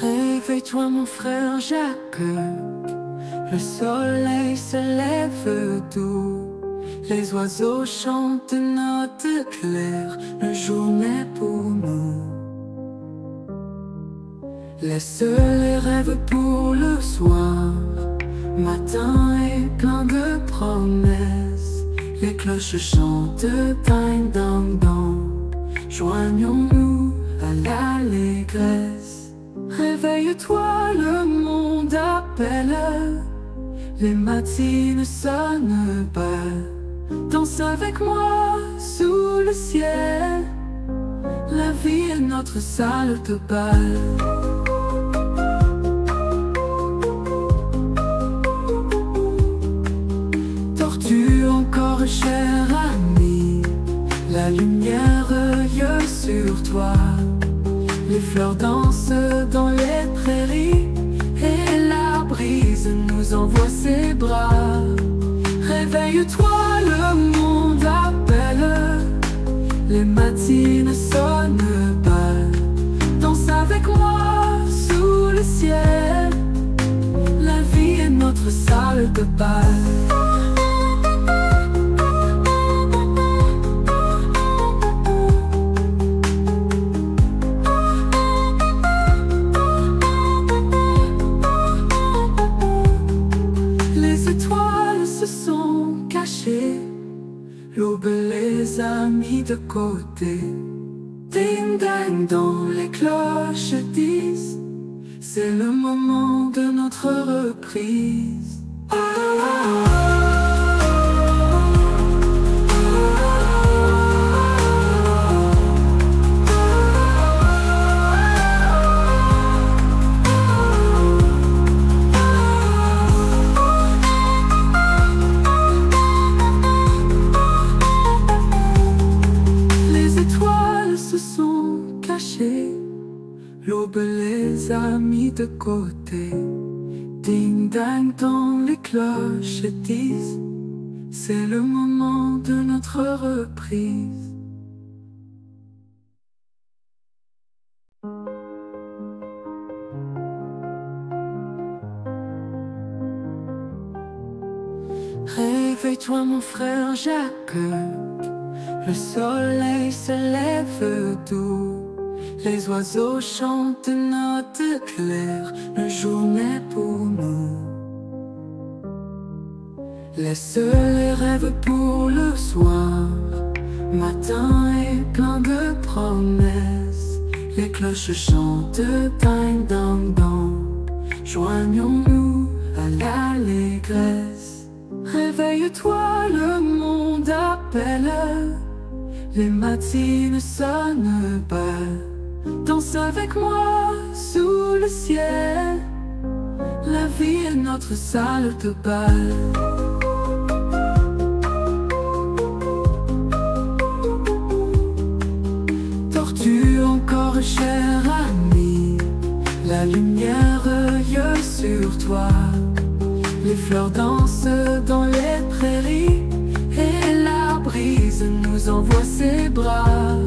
Réveille-toi mon frère Jacques, le soleil se lève doux, les oiseaux chantent notes claires, le jour n'est pour nous. Laisse les rêves pour le soir, matin est plein de promesses, les cloches chantent ding dong dong, joignons-nous à l'allégresse. Réveille-toi, le monde appelle, les matines sonnent pas. Danse avec moi sous le ciel, la vie est notre salle de bal. Tortue encore cher ami, la lumière yeux sur toi. Les fleurs dans Réveille-toi, le monde appelle, les matines sonnent pas. Danse avec moi sous le ciel, la vie est notre salle de bal. Les de côté. Ding dang dans les cloches disent, c'est le moment de notre reprise. Les cloches disent, c'est le moment de notre reprise. Réveille-toi mon frère Jacques, le soleil se lève doux, les oiseaux chantent notes claires, le jour n'est pour nous. Laisse les rêves pour le soir, matin est plein de promesses, les cloches chantent ding dong dong, joignons-nous à l'allégresse. Réveille-toi, le monde appelle, les matines sonnent pas. Danse avec moi sous le ciel, la vie est notre salle de bal. La lumière yeux sur toi. Les fleurs dansent dans les prairies et la brise nous envoie ses bras.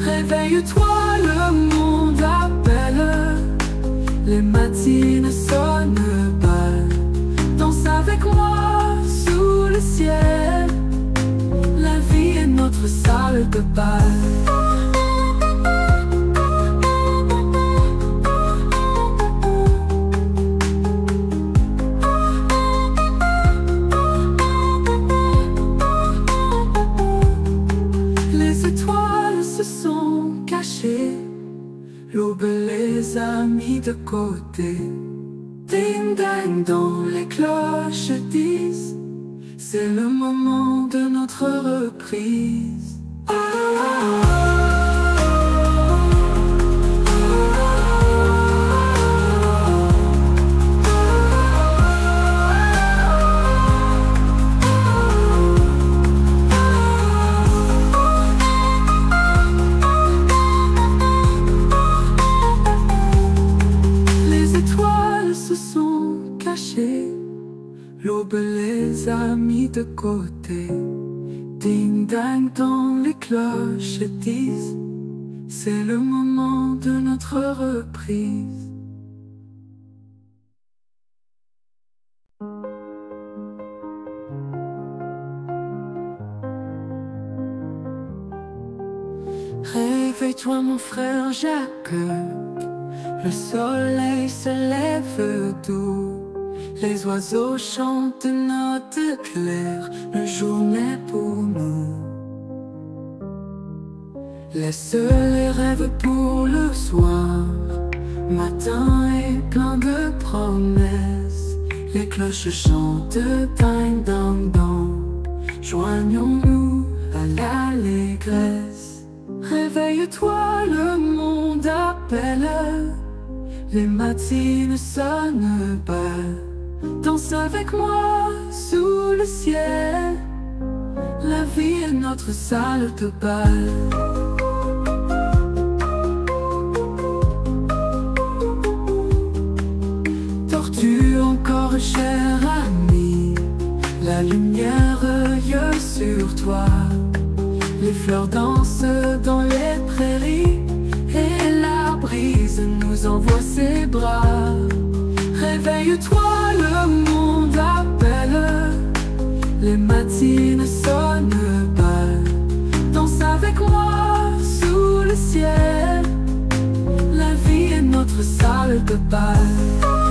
Réveille-toi, le monde appelle, les matines sonnent pas. Danse avec moi sous le ciel, la vie est notre salle de bal. De côté. Ding dang dans les cloches disent, c'est le moment de notre reprise. Les L'aube les a mis de côté. Ding-dang dans les cloches disent C'est le moment de notre reprise. Réveille-toi mon frère Jacques, le soleil se lève doux les oiseaux chantent notes claires, le jour n'est pour nous. Laisse les rêves pour le soir, matin est plein de promesses, les cloches chantent ding dong dong, joignons-nous à l'allégresse. Réveille-toi, le monde appelle. Les matines sonnent pas. Danse avec moi sous le ciel. La vie est notre salle de bal. Tortue encore cher ami, la lumière yeux sur toi. Les fleurs dansent dans les prairies et la brise nous envoie ses bras. Réveille-toi, Les matines sonnent pas. Danse avec moi sous le ciel. La vie est notre salle de bal.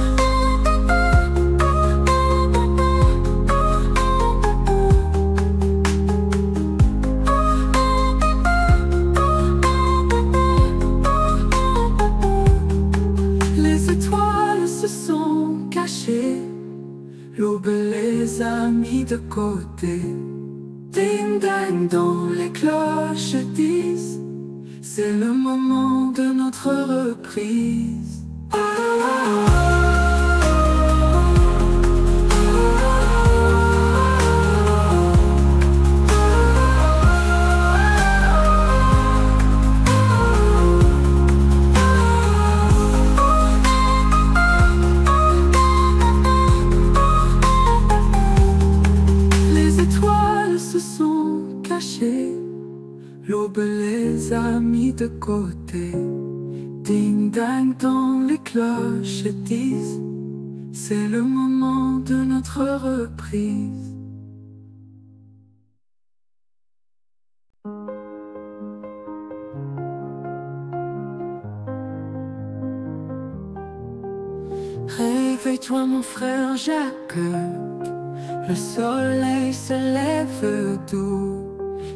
De côté. Ding dang dans les cloches disent, c'est le moment de notre reprise. Les de côté. Ding dang dans les cloches disent, c'est le moment de notre reprise. Réveille-toi mon frère Jacques, le soleil se lève doux,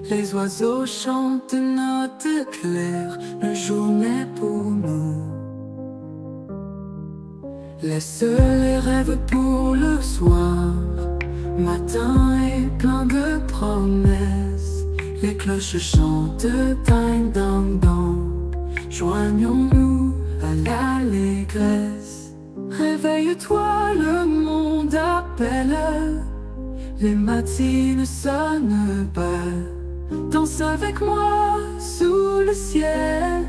les oiseaux chantent notes claires, le jour n'est pour nous. Laisse les rêves pour le soir, matin est plein de promesses, les cloches chantent ding dong dong, joignons-nous à l'allégresse. Réveille-toi, le monde appelle. Les matines sonnent pas. Danse avec moi sous le ciel.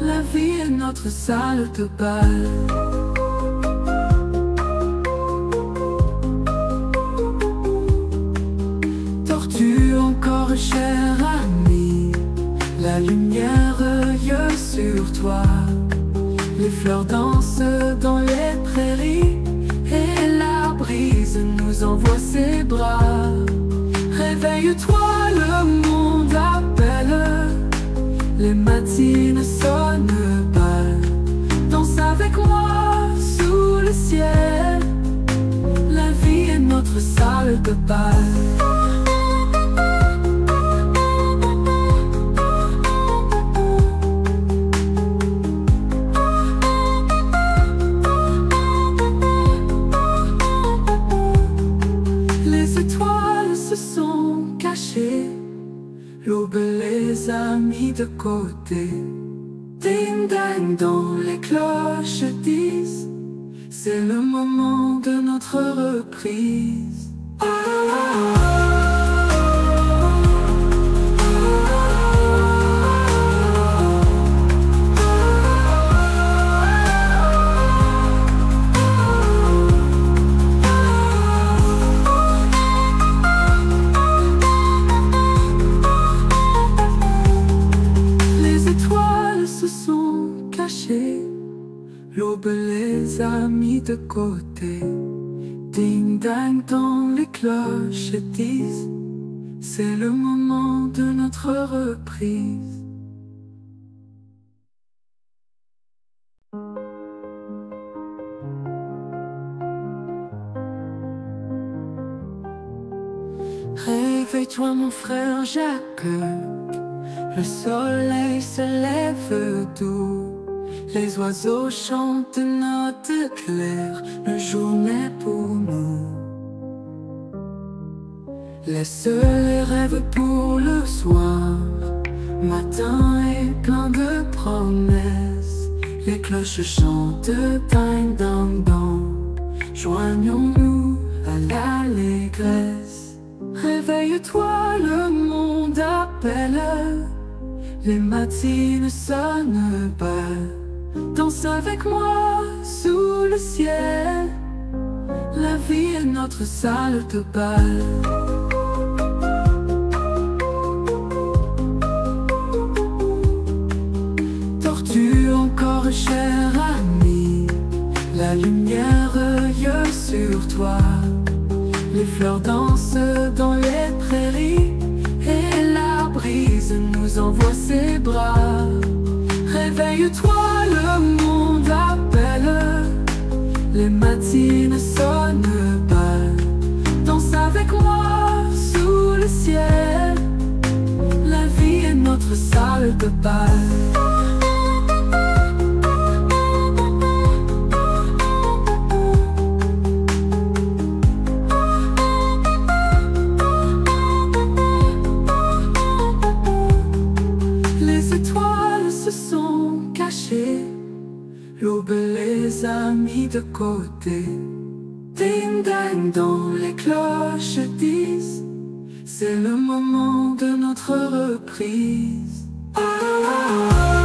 La vie est notre salle de bal. Tortue encore cher ami, la lumière yeux sur toi. Les fleurs dansent dans les prairies et la brise nous envoie ses bras. Salle c'est le moment de notre reprise. Réveille-toi mon frère Jacques, le soleil se lève doux, les oiseaux chantent notre clair, le jour naît pour nous. Laisse les rêves pour le soir, matin est plein de promesses, les cloches chantent ding dong dong, joignons-nous à l'allégresse. Réveille-toi, le monde appelle, les matines sonnent pas. Danse avec moi sous le ciel, la vie est notre salle de bal. Cher ami, la lumière yeux sur toi. Les fleurs dansent dans les prairies et la brise nous envoie ses bras. Réveille-toi, Ding dang dans les cloches disent, c'est le moment de notre reprise. Les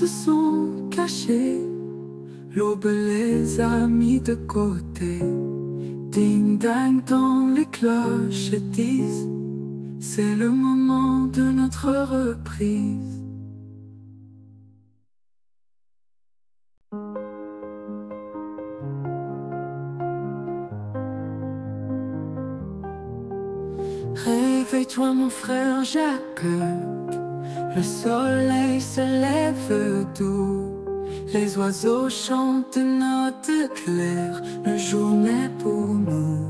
se sont cachées, l'aube les a mis de côté. Ding dang dans les cloches disent, c'est le moment de notre reprise. Réveille-toi mon frère Jacques, le soleil se lève doux, les oiseaux chantent notes claires, le jour n'est pour nous.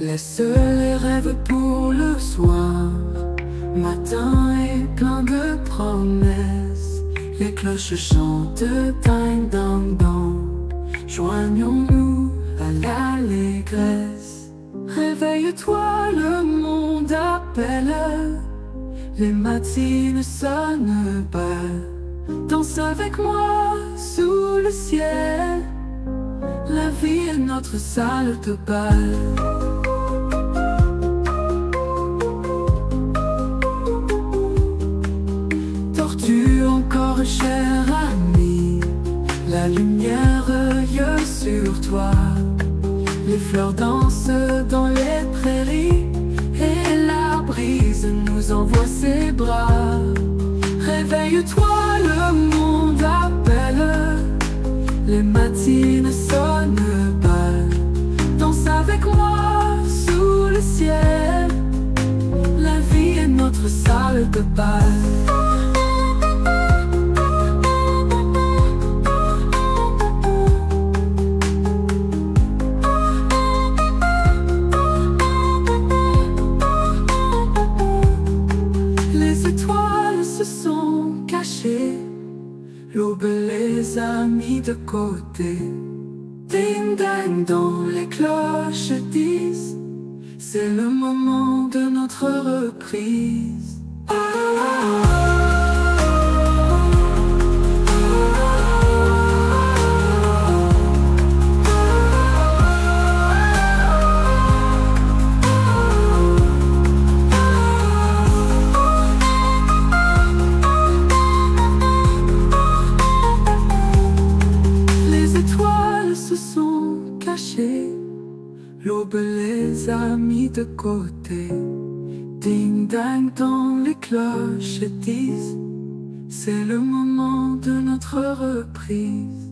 Laisse les rêves pour le soir, matin est plein de promesses, les cloches chantent ding dong dong, joignons-nous à l'allégresse. Réveille-toi, le monde appelle, les matines sonnent pas. Danse avec moi sous le ciel, la vie est notre salle de bal. Tortue encore cher ami, la lumière yeux sur toi. Les fleurs dansent dans les envoie ses bras. Réveille-toi, le monde appelle, les matines sonnent pas. Danse avec moi sous le ciel, la vie est notre salle de bal. De côté. Ding dang dans les cloches disent, c'est le moment de notre reprise. Les de côté. Ding dang dans les cloches disent, c'est le moment de notre reprise.